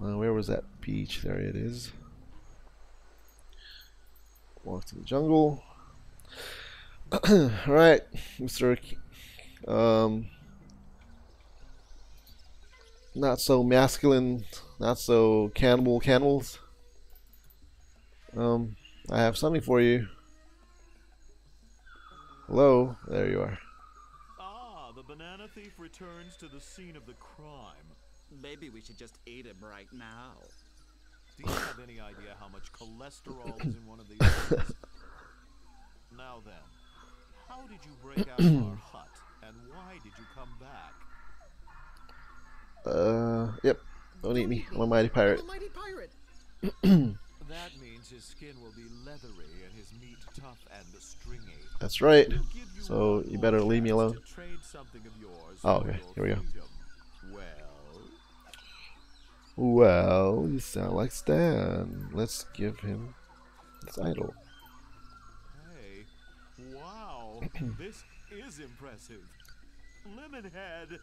Uh, where was that beach? There it is. Walk to the jungle. Alright, Mr. Um, not so masculine, not so cannibal cannibals. Um, I have something for you. Hello, there you are. Ah, the banana thief returns to the scene of the crime. Maybe we should just eat him right now. Do you have any idea how much cholesterol is in one of these things? Now then, how did you break out of our hut, and why did you come back? Uh, yep. Don't eat me. I'm a mighty pirate. I'm a mighty pirate. That means his skin will be leathery and his meat tough and stringy. That's right. We'll give you So you better leave me alone. trade something of yours. Oh, okay. Here we go. Well, Well, you sound like Stan. Let's give him this idol. hey, wow, this is impressive. Lemonhead,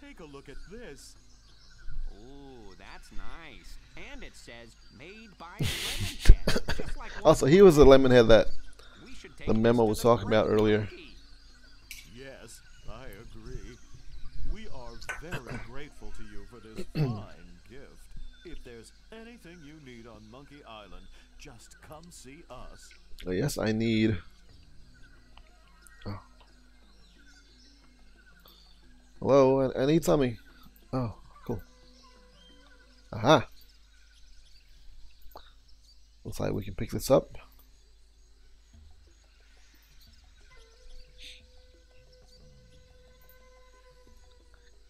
take a look at this. Ooh, that's nice. And it says made by Lemonhead. like Also, he was the Lemonhead that we should take the memo was talking about earlier. Yes, I agree. We are very grateful to you for this fine gift. If there's anything you need on Monkey Island, just come see us. Oh, yes, I need. Oh. Hello, I, I need something. Oh, cool. Aha. Looks like we can pick this up.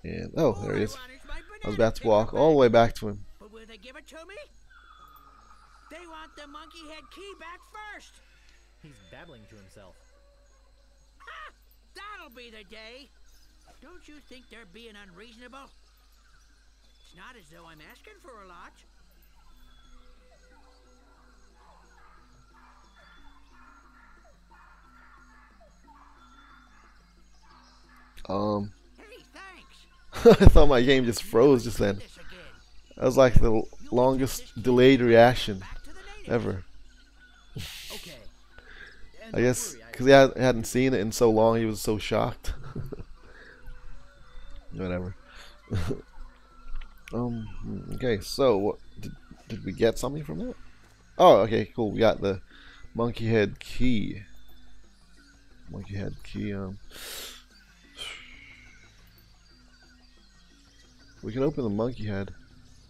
And oh, there he is. want is my I was about to walk all the way back to him. But will they give it to me? They want the monkey head key back first. He's babbling to himself. Ha! That'll be the day. Don't you think they're being unreasonable? Not as though I'm asking for a lot. Um, Hey, thanks. I thought my game just froze just then. That was like the longest delayed reaction Back to the natives. ever. I guess because he hadn't seen it in so long, he was so shocked. Whatever. Um. Okay. So, what did, did we get something from that? Oh, okay. Cool. We got the monkey head key. Monkey head key. Um. We can open the monkey head.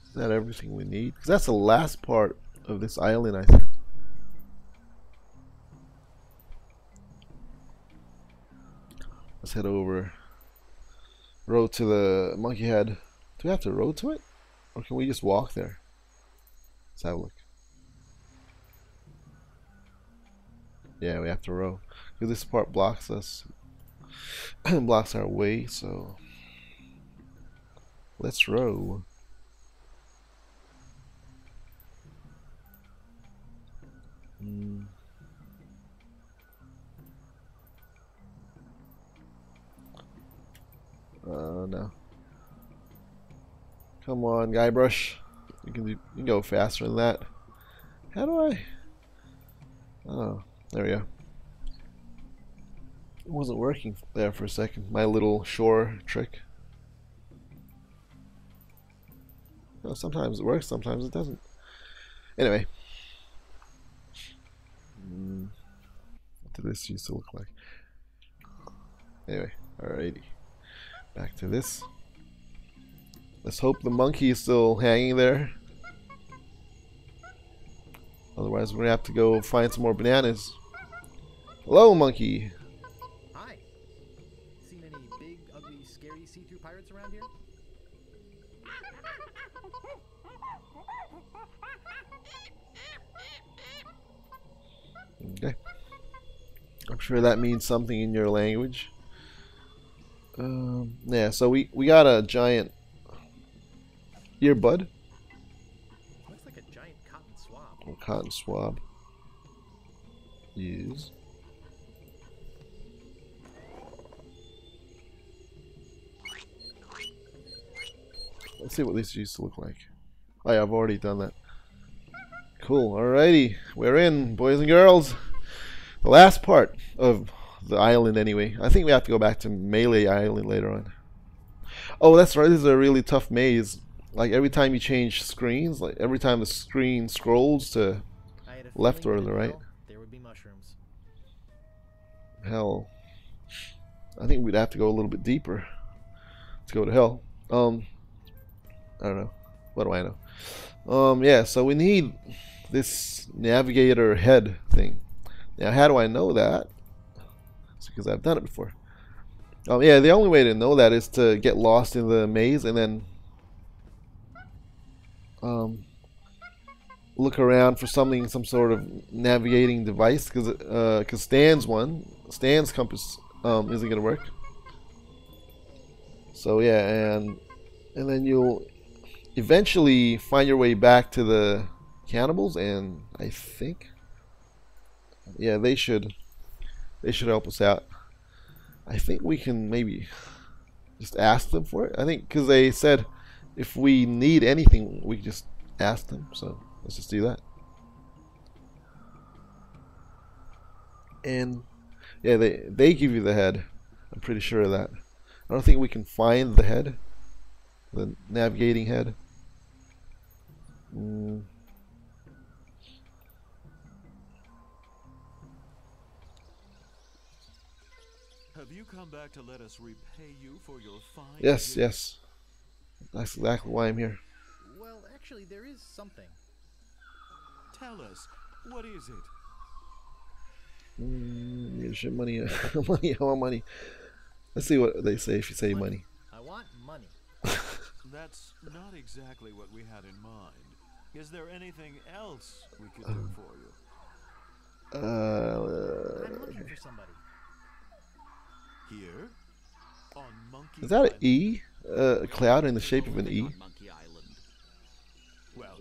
Is that everything we need? Because that's the last part of this island, I think. Let's head over. Road to the monkey head. We have to road to it? Or can we just walk there? Let's have a look. Yeah, we have to row. Because this part blocks us. And blocks our way, so. Let's row. Hmm. Uh, no. Come on, Guybrush. You can do, you can go faster than that. How do I? Oh, there we go. It wasn't working there for a second. My little shore trick. Sometimes it works, sometimes it doesn't. Anyway. Mm, what did this used to look like? Anyway, alrighty. Back to this. Let's hope the monkey is still hanging there. Otherwise, we're gonna have to go find some more bananas. Hello, monkey. Hi. Seen any big, ugly, scary see-through pirates around here? Okay. I'm sure that means something in your language. Um, yeah, so we, we got a giant earbud Looks like a giant cotton swab. or cotton swab. Use. Let's see what this used to look like. Oh yeah, I've already done that. Cool. Alrighty, we're in, boys and girls. The last part of the island, anyway. I think we have to go back to Melee Island later on. Oh, that's right. This is a really tough maze. Like every time you change screens, like every time the screen scrolls to I had a Left or the right? There would be mushrooms. hell, I think we'd have to go a little bit deeper to go to hell. Um, I don't know. What do I know? Um, yeah. So we need this navigator head thing. Now, how do I know that? It's because I've done it before. Um, yeah, the only way to know that is to get lost in the maze and then um, look around for something, some sort of navigating device, because uh, Stan's one, Stan's compass um, isn't gonna work. So yeah, and and then you'll eventually find your way back to the cannibals, and I think, yeah, they should they should help us out. I think we can maybe just ask them for it. I think because they said if we need anything, we just ask them. So let's just do that. And yeah, they they give you the head. I'm pretty sure of that. I don't think we can find the head, the navigating head. Mm. Have you come back to let us repay you for your fine? Yes, yes. That's exactly why I'm here. Well, actually, there is something. Tell us, what is it? Mm, you shit money, money, I want money. Let's see what they say if you say money. I want money. That's not exactly what we had in mind. Is there anything else we could do for you? Uh, I'm looking for somebody. Here? On Monkey is that an E? Uh, a cloud in the shape of an E? on Monkey Island. Well,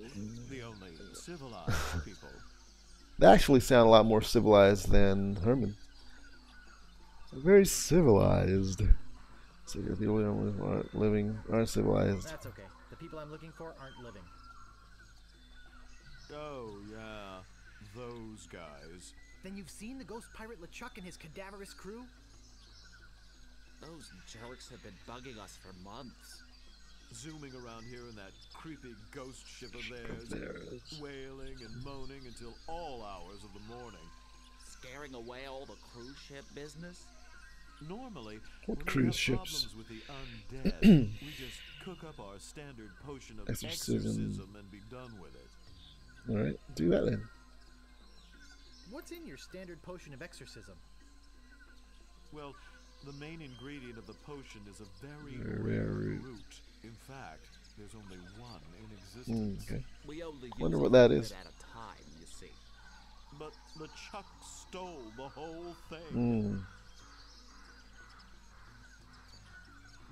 the only civilized people. They actually sound a lot more civilized than Herman. Very civilized. So the people who aren't living aren't civilized. That's okay. The people I'm looking for aren't living. Oh, yeah. Those guys. Then you've seen the ghost pirate LeChuck and his cadaverous crew? Those jerks have been bugging us for months. Zooming around here in that creepy ghost ship of theirs. theirs. Wailing and moaning until all hours of the morning. Scaring away all the cruise ship business? Normally, What when cruise we have ships? problems with the undead, we just cook up our standard potion of Exorcism. exorcism and be done with it. Alright, do that then. What's in your standard potion of exorcism? Well, the main ingredient of the potion is a very Very rare rare root. root. In fact, there's only one in Mm, existence. okay. We only use Wonder what that little is. bit at a time, you see. But LeChuck stole the whole thing. Mm.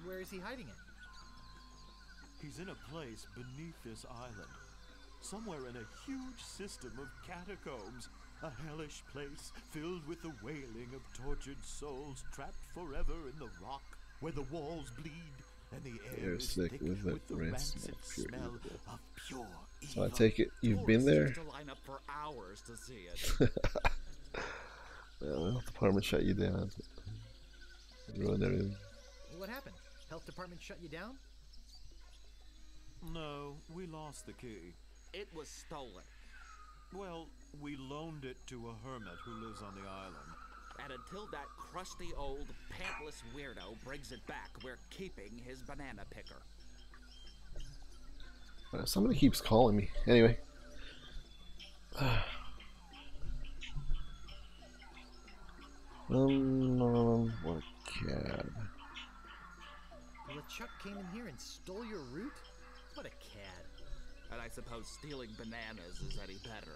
Where is he hiding it? He's in a place beneath this island. Somewhere in a huge system of catacombs. A hellish place filled with the wailing of tortured souls trapped forever in the rock, where the walls bleed and the air Air is thick thick with with, the the rancid rancid pure smell evil. of pure evil. So I take it you've been there? to line up for hours to see it. Well, the health department shut you down. Ruined everything. What happened? Health department shut you down? No, we lost the key. it was stolen. Well, we loaned it to a hermit who lives on the island. And until that crusty old pantless weirdo brings it back, we're keeping his banana picker. Uh, somebody keeps calling me. Anyway. um, um, what cad? LeChuck came in here and stole your root? What a cad. And I suppose stealing bananas is any better.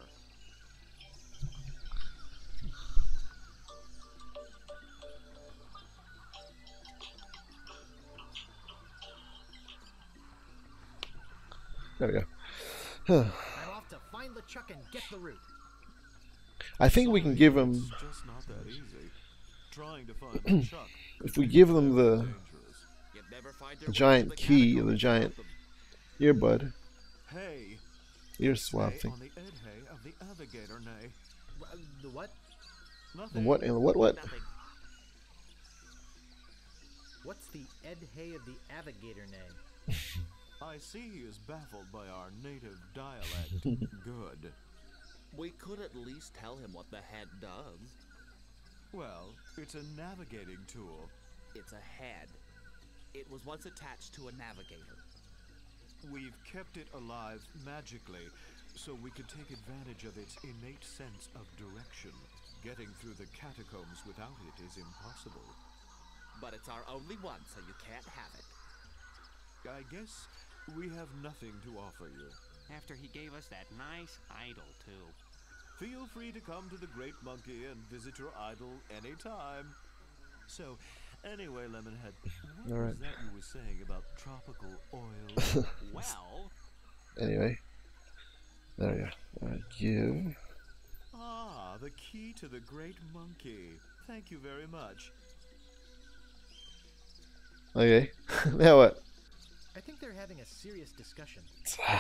There we go. I'm off to find LeChuck and get the root. I think we can give him, It's just not that easy. Trying to find LeChuck. if we give them the dangerous. You'd never find your The giant key, catacombs the giant- earbud, Hey, You're swab thing. on the Edhay of the Navigator, nay. Uh, The what? Nothing. What and what what? Nothing. What's the Ed Hay of the Avigator name? I see he is baffled by our native dialect. Good. We could at least tell him what the head does. Well, it's a navigating tool. It's a head. It was once attached to a navigator. We've kept it alive magically, so we could take advantage of its innate sense of direction. Getting through the catacombs without it is impossible. But it's our only one, so you can't have it. I guess we have nothing to offer you. After he gave us that nice idol, too. Feel free to come to the Great Monkey and visit your idol anytime. So, Anyway, Lemonhead, what All right. was that you were saying about tropical oils? Well, Anyway. There you go. Alright, give. ah, the key to the great monkey. Thank you very much. Okay. now what? I think they're having a serious discussion.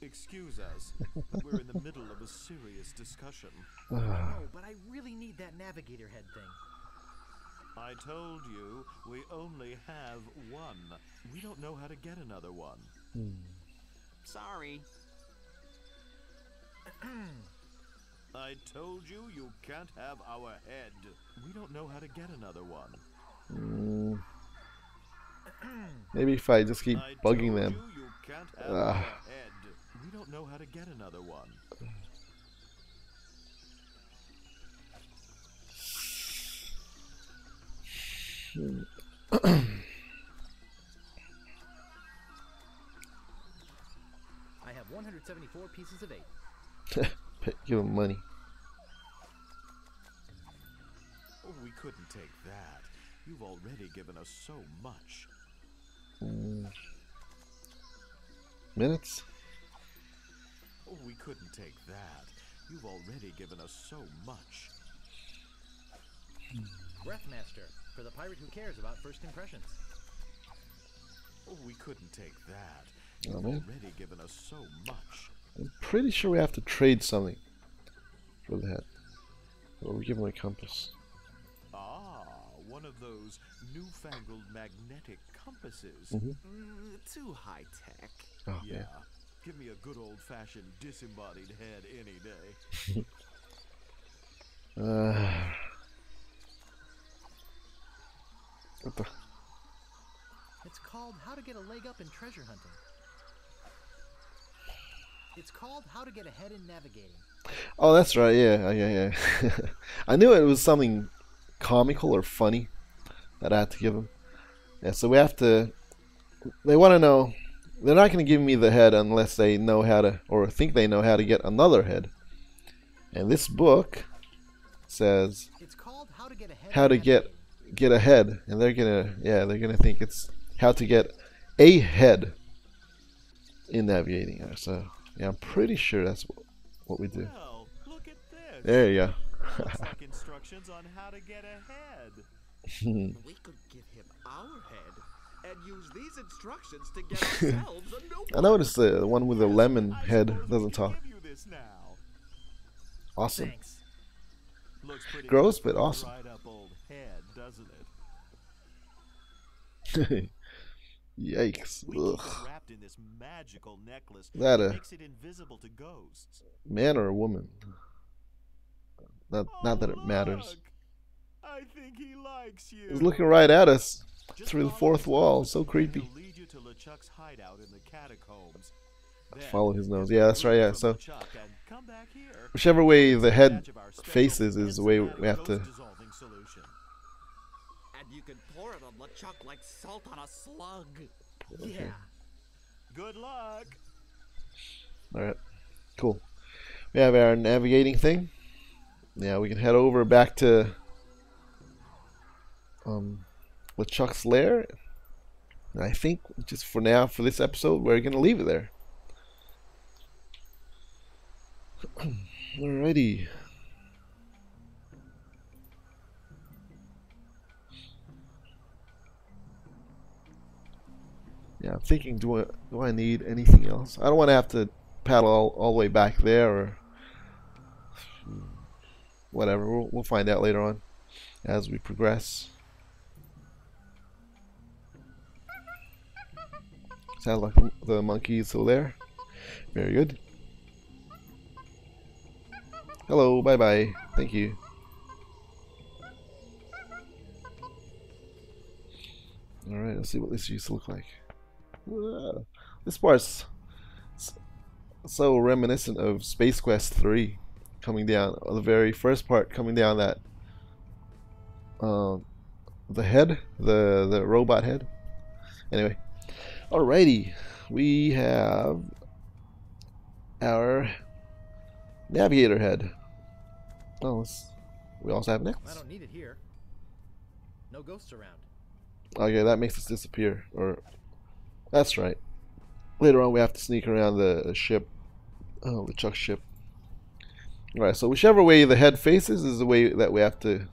Excuse us, but we're in the middle of a serious discussion. No, but I really need that navigator head thing. I told you we only have one. We don't know how to get another one. sorry. I told you you can't have our head. We don't know how to get another one. Mm. Maybe if I just keep I bugging them. You, you can't have our head. We don't know how to get another one. I have 174 pieces of eight. Pay- Give them money. Oh, we couldn't take that. You've already given us so much. Mm. Minutes? Oh, we couldn't take that. You've already given us so much. Breathmaster, for the pirate who cares about first impressions. Oh, we couldn't take that. You've man. already given us so much. I'm pretty sure we have to trade something for that. Or we give them a compass. Ah, one of those newfangled magnetic compasses. Mhm. Mm, too high tech. Oh, Yeah. yeah. Give me a good old fashioned disembodied head any day. Uh, what the? It's called How to Get a Leg Up in Treasure Hunting. It's called How to Get Ahead in Navigating. Oh, that's right. Yeah, oh, yeah, yeah. I knew it was something comical or funny that I had to give them. Yeah, so we have to. They want to know. They're not going to give me the head unless they know how to, or think they know how to get another head. And this book says It's called How to Get Ahead how to get. Get ahead, and they're gonna yeah they're gonna think it's how to get a head in navigating. Uh, So yeah, I'm pretty sure that's what, what we do. Well, look at this. There you go. Like instructions on how to get ahead. We could give him our head and use these instructions to get ourselves a new I noticed the one with the lemon head doesn't talk. Give you this now. Awesome. Thanks. Looks Gross, but for a awesome. Dried up old head, doesn't it? Yikes. We keep it Ugh. wrapped in this magical necklace That a uh, makes it invisible to ghosts. man or a woman? Not oh, not that it Oh, matters. look! I think he likes you. He's looking right at us Just through the fourth wall. So creepy. he'll lead you to LeChuck's hideout in the catacombs. Follow his nose. Yeah, that's right, yeah, so- LeChuck and come back here. Whichever way the head Batch of our special faces is the way we have to. LeChuck like salt on a slug. Yeah. Good luck. All right. Cool. We have our navigating thing. Yeah, we can head over back to um LeChuck's lair. And I think just for now, for this episode, we're gonna leave it there. Alrighty. Yeah, I'm thinking, do I do I need anything else? I don't want to have to paddle all, all the way back there, or whatever. We'll, we'll find out later on as we progress. Sounds like the- monkey is still there. Very good. Hello, bye bye. Thank you. Alright, let's see what this used to look like. Whoa. This part's so reminiscent of Space Quest 3 coming down, or the very first part coming down that um, the head, the the robot head. Anyway, alrighty, we have our navigator head. Oh, let's, we also have I I don't need it here. No ghosts around. Okay, that makes us disappear. Or that's right. Later on, we have to sneak around the ship, oh, the Chuck ship. All right, so whichever way the head faces is the way that we have to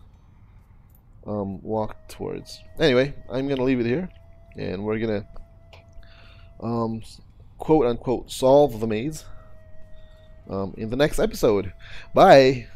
um, walk towards. Anyway, I'm gonna leave it here, and we're gonna um, quote unquote solve the maze um, in the next episode. Bye.